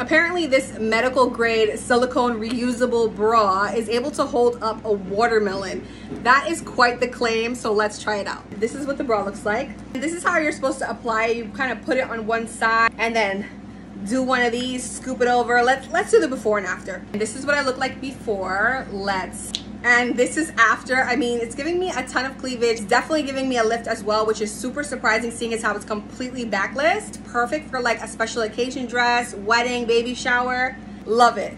Apparently this medical grade silicone reusable bra is able to hold up a watermelon. That is quite the claim, so let's try it out. This is what the bra looks like. This is how you're supposed to apply. You kind of put it on one side and then do one of these, scoop it over. Let's let's do the before and after. This is what I look like before. Let's and this is after i mean it's giving me a ton of cleavage. Definitely giving me a lift as well which is super surprising seeing as how it's completely backless perfect for like a special occasion dress wedding baby shower. Love it